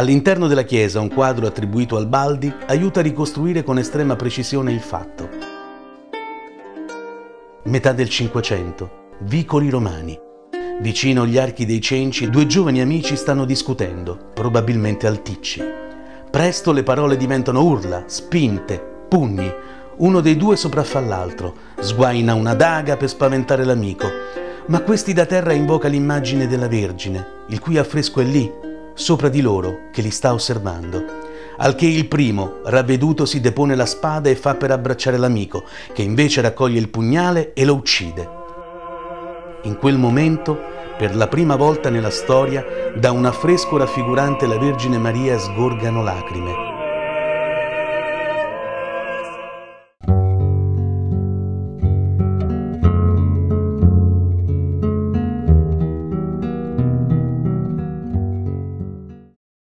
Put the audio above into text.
All'interno della chiesa un quadro attribuito al Baldi aiuta a ricostruire con estrema precisione il fatto. Metà del Cinquecento, vicoli romani. Vicino agli archi dei cenci due giovani amici stanno discutendo, probabilmente alticci. Presto le parole diventano urla, spinte, pugni. Uno dei due sopraffa l'altro, sguaina una daga per spaventare l'amico. Ma questi da terra invoca l'immagine della Vergine, il cui affresco è lì, sopra di loro, che li sta osservando. Al che il primo, ravveduto, si depone la spada e fa per abbracciare l'amico, che invece raccoglie il pugnale e lo uccide. In quel momento, per la prima volta nella storia, da un affresco raffigurante la Vergine Maria sgorgano lacrime.